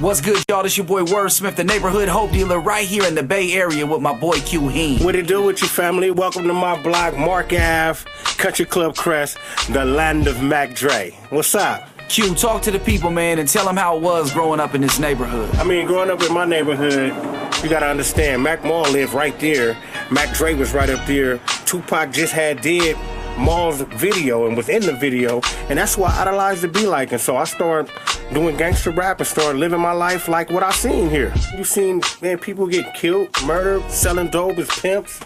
What's good, y'all? This your boy Wordsmith, the neighborhood hope dealer, right here in the Bay Area with my boy Q Heen. What it do with you, family? Welcome to my block, Mark Ave, Country Club Crest, the land of Mac Dre. What's up? Q, talk to the people, man, and tell them how it was growing up in this neighborhood. I mean, growing up in my neighborhood, you gotta understand, Mac Mall lived right there. Mac Dre was right up there. Tupac just had did Mall's video and was in the video, and that's what I idolized to be like. And so I started doing gangster rap and started living my life like what I seen here. You seen man people get killed, murdered, selling dope as pimps,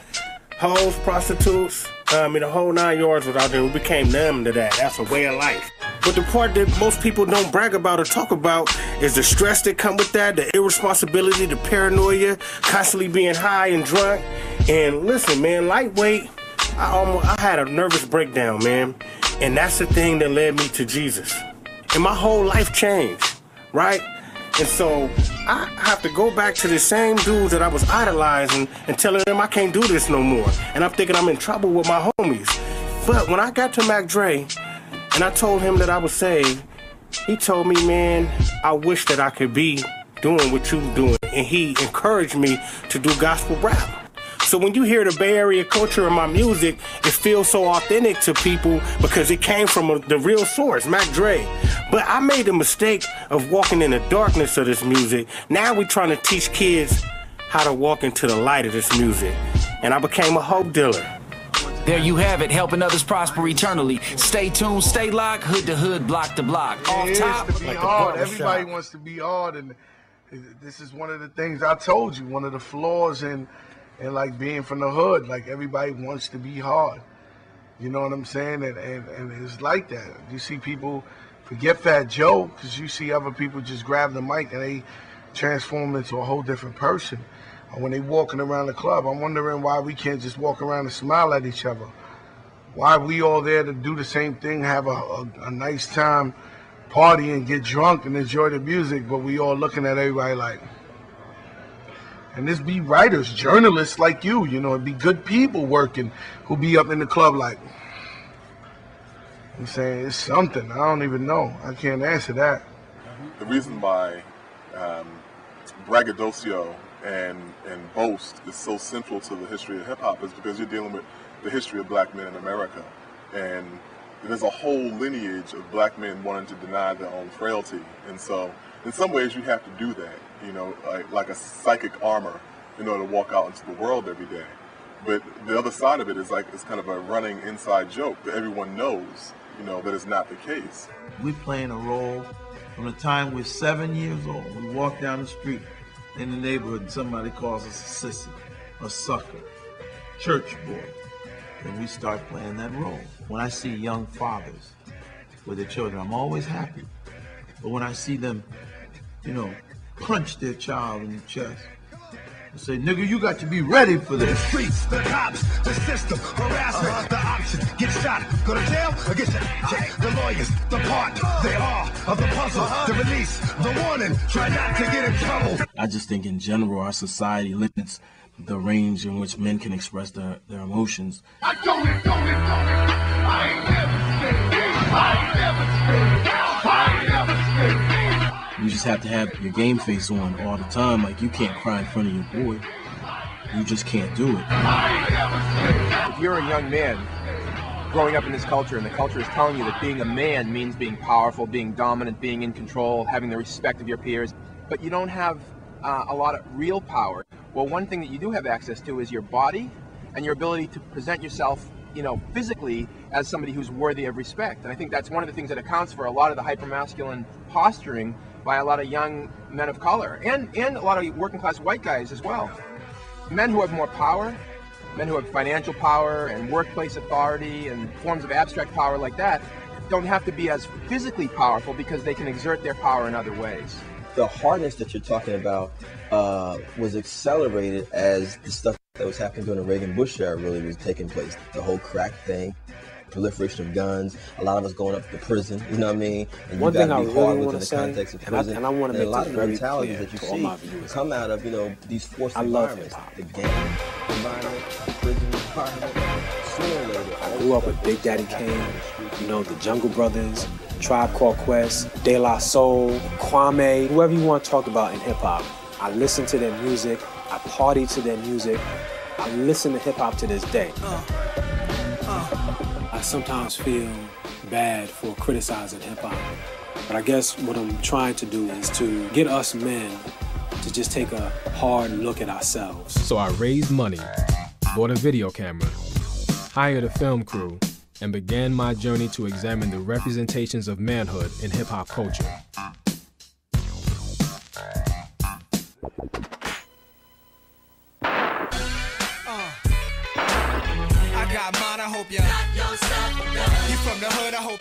hoes, prostitutes. Uh, I mean the whole nine yards was out there. We became numb to that. That's a way of life. But the part that most people don't brag about or talk about is the stress that come with that, the irresponsibility, the paranoia, constantly being high and drunk. And listen, man, lightweight I almost I had a nervous breakdown, man. And that's the thing that led me to Jesus. And my whole life changed, right? And so I have to go back to the same dudes that I was idolizing and telling them I can't do this no more. And I'm thinking I'm in trouble with my homies. But when I got to Mac Dre and I told him that I was saved, he told me, man, I wish that I could be doing what you're doing. And he encouraged me to do gospel rap. So when you hear the Bay Area culture in my music, it feels so authentic to people because it came from a, the real source, Mac Dre. But I made the mistake of walking in the darkness of this music. Now we're trying to teach kids how to walk into the light of this music. And I became a hope dealer. There you have it, helping others prosper eternally. Stay tuned, stay locked, hood to hood, block to block. Off it top, to be like hard. Everybody wants to be hard, and this is one of the things I told you. One of the flaws in and like being from the hood, like everybody wants to be hard. You know what I'm saying? And and, and it's like that. You see people forget Fat Joe because you see other people just grab the mic and they transform into a whole different person. when they walking around the club, I'm wondering why we can't just walk around and smile at each other. Why we all there to do the same thing, have a, a, a nice time, party and get drunk and enjoy the music, but we all looking at everybody like, and this be writers, journalists like you, you know, it be good people working who be up in the club like I'm saying it's something. I don't even know. I can't answer that. The reason why um, braggadocio and and boast is so central to the history of hip hop is because you're dealing with the history of black men in America, and there's a whole lineage of black men wanting to deny their own frailty, and so in some ways you have to do that you know, like, like a psychic armor in order to walk out into the world every day. But the other side of it is like it's kind of a running inside joke that everyone knows, you know, that is not the case. We're playing a role from the time we're seven years old. We walk down the street in the neighborhood and somebody calls us a sissy, a sucker, church boy. And we start playing that role. When I see young fathers with their children, I'm always happy. But when I see them, you know, punch their child in the chest and say, nigga, you got to be ready for this. The streets, the cops, the system, harassment, uh-huh. the options, get shot, go to jail, or get shot. The lawyers, the part, they are of the puzzle, uh-huh. the release, the warning, try not to get in trouble. I just think in general, our society limits the range in which men can express their, their emotions. I don't, don't, don't, I ain't never just have to have your game face on all the time. Like you can't cry in front of your boy. You just can't do it. If you're a young man growing up in this culture and the culture is telling you that being a man means being powerful, being dominant, being in control, having the respect of your peers, but you don't have uh, a lot of real power. Well, one thing that you do have access to is your body and your ability to present yourself, you know, physically as somebody who's worthy of respect. And I think that's one of the things that accounts for a lot of the hypermasculine posturing by a lot of young men of color and, and a lot of working class white guys as well. Men who have more power, men who have financial power and workplace authority and forms of abstract power like that don't have to be as physically powerful because they can exert their power in other ways. The hardness that you're talking about uh, was accelerated as the stuff that was happening during the Reagan Bush era really was taking place. The whole crack thing, proliferation of guns, a lot of us going up to prison, you know what I mean? And One thing I really want to say, and I, and I want to make a lot of clear that you see come out of, you know, these forced I love environments. The gang environment, the prison environment. Sooner or later, I grew up with Big Daddy Kane, you know, the Jungle Brothers, Tribe Called Quest, De La Soul, Kwame, whoever you want to talk about in hip hop. I listen to their music, I party to their music, I listen to hip hop to this day. I sometimes feel bad for criticizing hip hop, but I guess what I'm trying to do is to get us men to just take a hard look at ourselves. So I raised money, bought a video camera, hired a film crew, and began my journey to examine the representations of manhood in hip hop culture.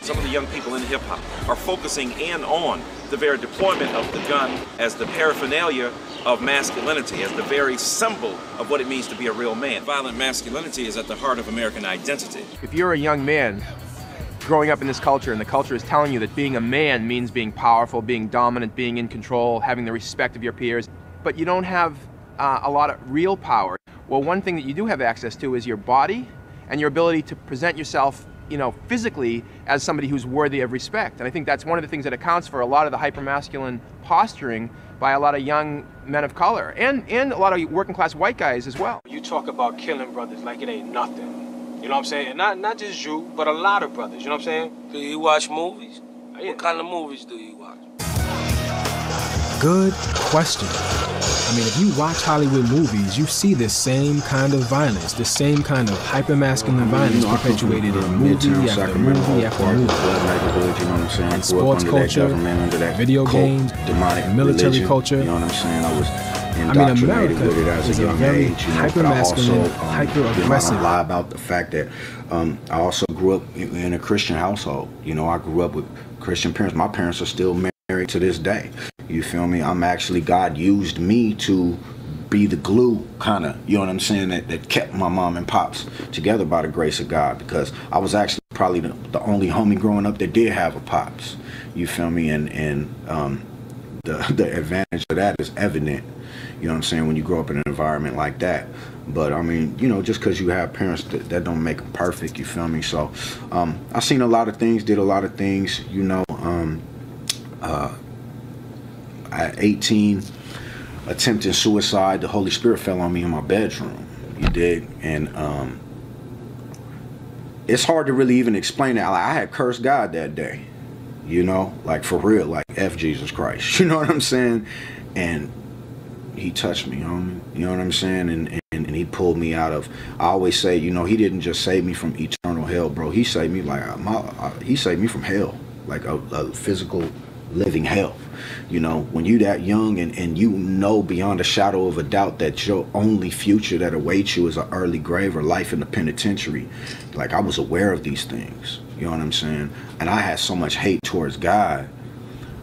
Some of the young people in hip hop are focusing in on the very deployment of the gun as the paraphernalia of masculinity, as the very symbol of what it means to be a real man. Violent masculinity is at the heart of American identity. If you're a young man growing up in this culture and the culture is telling you that being a man means being powerful, being dominant, being in control, having the respect of your peers, but you don't have uh, a lot of real power, well, one thing that you do have access to is your body and your ability to present yourself you know, physically as somebody who's worthy of respect. And I think that's one of the things that accounts for a lot of the hypermasculine posturing by a lot of young men of color and, and a lot of working class white guys as well. You talk about killing brothers like it ain't nothing. You know what I'm saying? And not not just you, but a lot of brothers. You know what I'm saying? Do you watch movies? Oh, what kind of movies do you watch? Good question. I mean, if you watch Hollywood movies, you see this same kind of violence, the same kind of hypermasculine violence perpetuated in movie after movie after movie. And sports culture, video games, military culture. You know what I'm saying? I was I mean, America with it as is a young very age. You know, hyper-masculine, also, um, hyper-aggressive. You know, lie about the fact that um, I also grew up in in a Christian household. You know, I grew up with Christian parents. My parents are still married to this day. You feel me? I'm actually God used me to be the glue, kind of. You know what I'm saying? That, that kept my mom and pops together by the grace of God. Because I was actually probably the, the only homie growing up that did have a pops. You feel me? And and um, the the advantage of that is evident. You know what I'm saying? When you grow up in an environment like that. But I mean, you know, just because you have parents that, that don't make them perfect. You feel me? So um, I've seen a lot of things, did a lot of things. You know, um, uh, at 18, attempting suicide. The Holy Spirit fell on me in my bedroom. You dig? And um, it's hard to really even explain that. Like, I had cursed God that day. You know, like for real, like F Jesus Christ. You know what I'm saying? And he touched me, homie. You know what I'm saying? And, and and he pulled me out of. I always say, you know, he didn't just save me from eternal hell, bro. He saved me like my. Uh, he saved me from hell, like a, a physical, living hell. You know, when you that young and and you know beyond a shadow of a doubt that your only future that awaits you is an early grave or life in the penitentiary. Like I was aware of these things. You know what I'm saying? And I had so much hate towards God.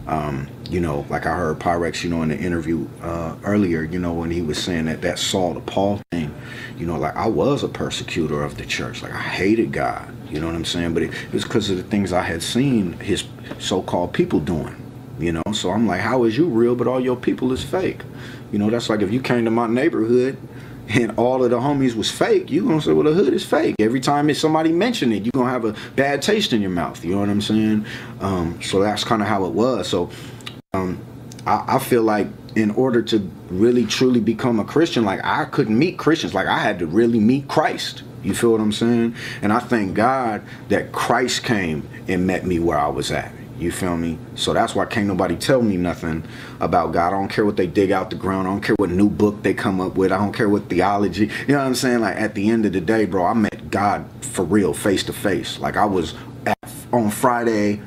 Um, you know, like I heard Pyrex, you know, in the interview uh, earlier, you know, when he was saying that that Saul to Paul thing, you know, like I was a persecutor of the church. Like I hated God, you know what I'm saying? But it, it was because of the things I had seen his so-called people doing, you know? So I'm like, how is you real, but all your people is fake? You know, that's like if you came to my neighborhood and all of the homies was fake, you gonna say, well, the hood is fake. Every time somebody mention it, you gonna have a bad taste in your mouth. You know what I'm saying? Um, so that's kind of how it was. So um, I, I feel like in order to really truly become a Christian, like I couldn't meet Christians. Like I had to really meet Christ. You feel what I'm saying? And I thank God that Christ came and met me where I was at. You feel me? So that's why can't nobody tell me nothing about God. I don't care what they dig out the ground. I don't care what new book they come up with. I don't care what theology. You know what I'm saying? Like at the end of the day, bro, I met God for real, face to face. Like I was at, on Friday.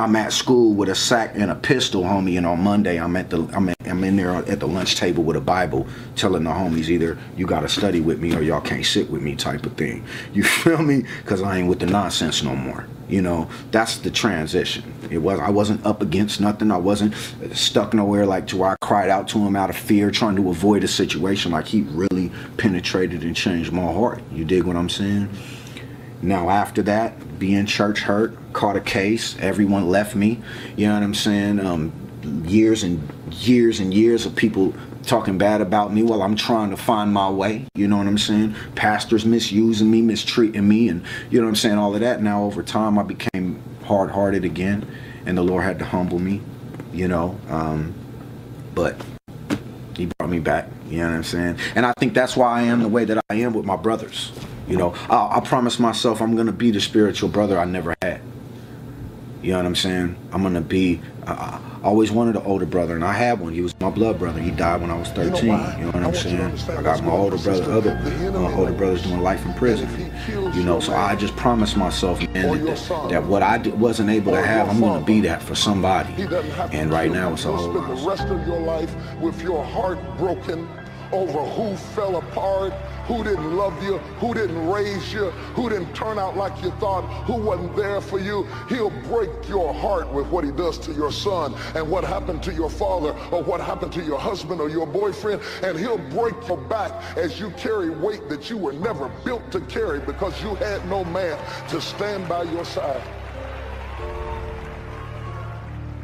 I'm at school with a sack and a pistol, homie, and on Monday I'm at the I'm, at, I'm in there at the lunch table with a Bible, telling the homies either you got to study with me or y'all can't sit with me, type of thing. You feel me? Because I ain't with the nonsense no more. You know, that's the transition. It was I wasn't up against nothing. I wasn't stuck nowhere like to where I cried out to him out of fear, trying to avoid a situation. Like he really penetrated and changed my heart. You dig what I'm saying? Now after that, being church hurt, caught a case, everyone left me. You know what I'm saying? Um, years and years and years of people talking bad about me while I'm trying to find my way. You know what I'm saying? Pastors misusing me, mistreating me, and you know what I'm saying? All of that. Now over time, I became hard-hearted again. and the Lord had to humble me, you know. Um, but He brought me back. You know what I'm saying? And I think that's why I am the way that I am with my brothers. You know, I, I promise myself I'm gonna be the spiritual brother I never had. You know what I'm saying? I'm gonna be. Uh, I always wanted an older brother, and I had one. He was my blood brother. He died when I was 13. You know, what I'm saying? I got my older brother, other uh, older brothers doing life in prison. You know, so I just promised myself, man, that, that what I did, wasn't able to have, I'm gonna be that for somebody. And right now, it's a whole spend the rest of your life with your heart broken over who fell apart, who didn't love you, who didn't raise you, who didn't turn out like you thought, who wasn't there for you. He'll break your heart with what he does to your son and what happened to your father or what happened to your husband or your boyfriend. And he'll break your back as you carry weight that you were never built to carry because you had no man to stand by your side.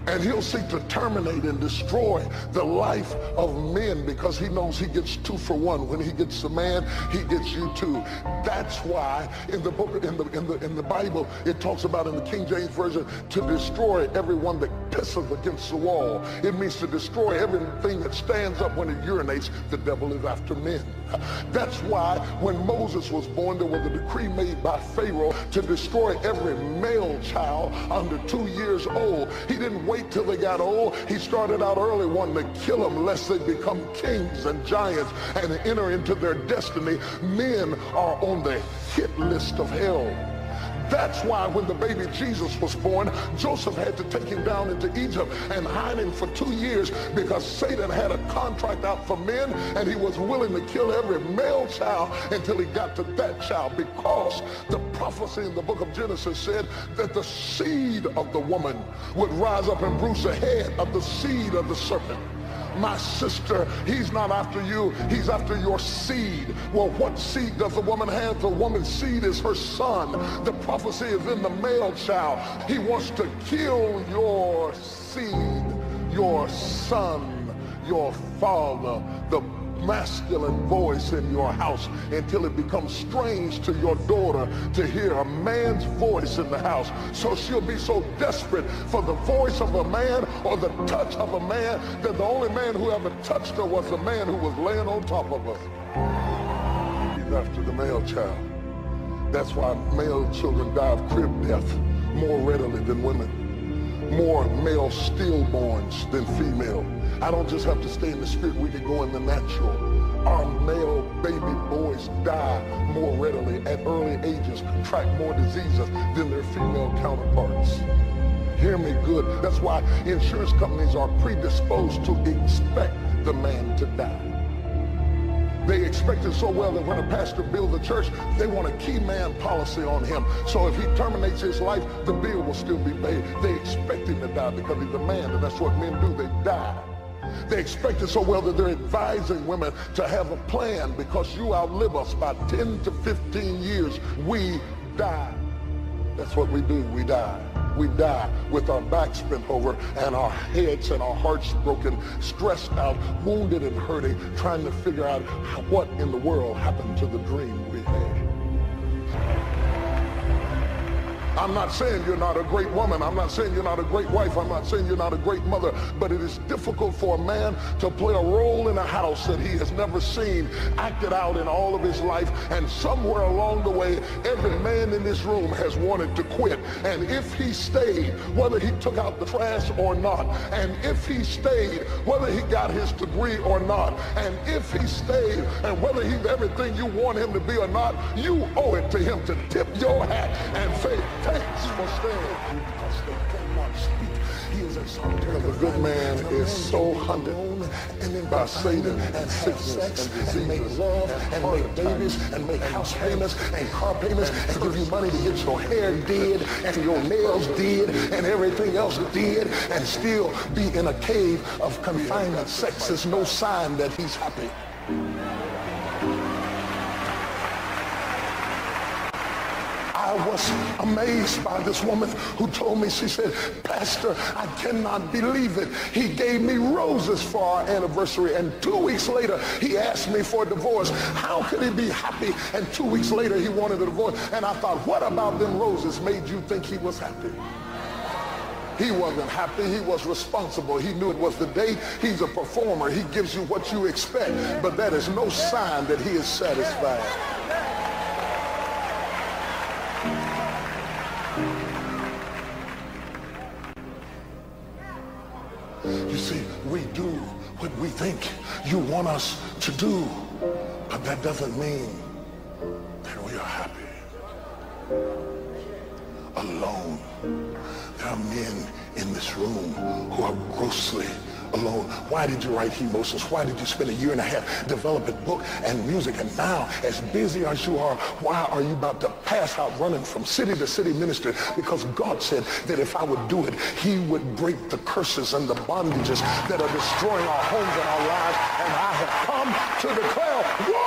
And he'll seek to terminate and destroy the life of men because he knows he gets two for one. When he gets a man, he gets you too. That's why in the book, in the in the in the Bible, it talks about in the King James Version to destroy everyone that pisses against the wall. It means to destroy everything that stands up when it urinates. The devil is after men. That's why when Moses was born, there was a decree made by Pharaoh to destroy every male child under two years old. He didn't wait till they got old. He started out early wanting to kill them lest they become kings and giants and enter into their destiny. Men are on the hit list of hell. That's why when the baby Jesus was born, Joseph had to take him down into Egypt and hide him for two years because Satan had a contract out for men and he was willing to kill every male child until he got to that child because the prophecy in the book of Genesis said that the seed of the woman would rise up and bruise the head of the seed of the serpent my sister, he's not after you, he's after your seed. Well, what seed does the woman have? The woman's seed is her son. The prophecy is in the male child. He wants to kill your seed, your son, your father, the masculine voice in your house until it becomes strange to your daughter to hear a man's voice in the house. So she'll be so desperate for the voice of a man or the touch of a man that the only man who ever touched her was the man who was laying on top of her. After the male child. That's why male children die of crib death more readily than women. More male stillborns than female. I don't just have to stay in the spirit, we can go in the natural. Our male baby boys die more readily at early ages, contract more diseases than their female counterparts. Hear me good. That's why insurance companies are predisposed to expect the man to die. They expect it so well that when a pastor builds a church, they want a key man policy on him. So if he terminates his life, the bill will still be paid. They expect him to die because he's a man, and that's what men do. They die. They expect it so well that they're advising women to have a plan because you outlive us by 10 to 15 years. We die. That's what we do. We die. We die with our backs bent over and our heads and our hearts broken, stressed out, wounded and hurting, trying to figure out what in the world happened to the dream we had. I'm not saying you're not a great woman. I'm not saying you're not a great wife. I'm not saying you're not a great mother. But it is difficult for a man to play a role in a house that he has never seen acted out in all of his life. And somewhere along the way, every man in this room has wanted to quit. And if he stayed, whether he took out the trash or not, and if he stayed, whether he got his degree or not, and if he stayed, and whether he's everything you want him to be or not, you owe it to him to tip your hat and say, thanks for. He is a good man is so hunted by Satan and sickness and disease and make love and make babies and make house payments and car payments and give you money to get your hair did and your nails did and everything else did and still be in a cave of confinement. Sex is no sign that he's happy. I was amazed by this woman who told me, she said, Pastor, I cannot believe it. He gave me roses for our anniversary, and two weeks later, he asked me for a divorce. How could he be happy? And two weeks later, he wanted a divorce. And I thought, what about them roses made you think he was happy? He wasn't happy. He was responsible. He knew it was the day. He's a performer. He gives you what you expect. But that is no sign that he is satisfied. You see, we do what we think you want us to do. But that doesn't mean that we are happy. Alone. There are men in this room who are grossly alone. Why did you write He Why did you spend a year and a half developing book and music? And now, as busy as you are, why are you about to pass out running from city to city ministry? Because God said that if I would do it, he would break the curses and the bondages that are destroying our homes and our lives. And I have come to declare war!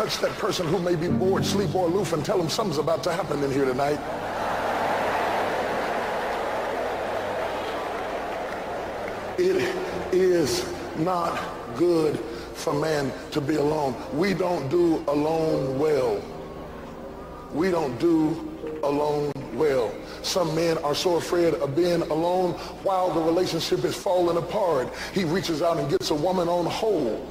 Touch that person who may be bored, sleep, or aloof and tell them something's about to happen in here tonight. It is not good for man to be alone. We don't do alone well. We don't do alone well. Some men are so afraid of being alone while the relationship is falling apart. He reaches out and gets a woman on hold.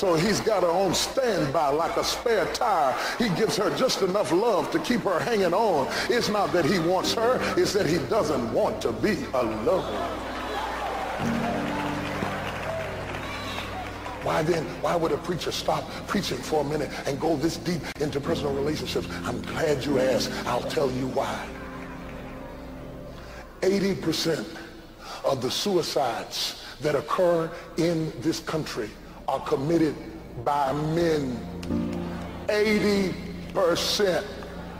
So he's got her on standby like a spare tire. He gives her just enough love to keep her hanging on. It's not that he wants her, it's that he doesn't want to be alone. Why then, why would a preacher stop preaching for a minute and go this deep into personal relationships? I'm glad you asked. I'll tell you why. 80% of the suicides that occur in this country are committed by men. 80%,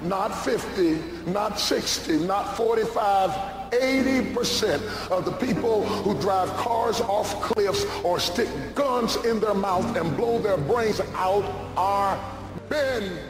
not 50, not 60, not 45, 80% of the people who drive cars off cliffs or stick guns in their mouth and blow their brains out are men.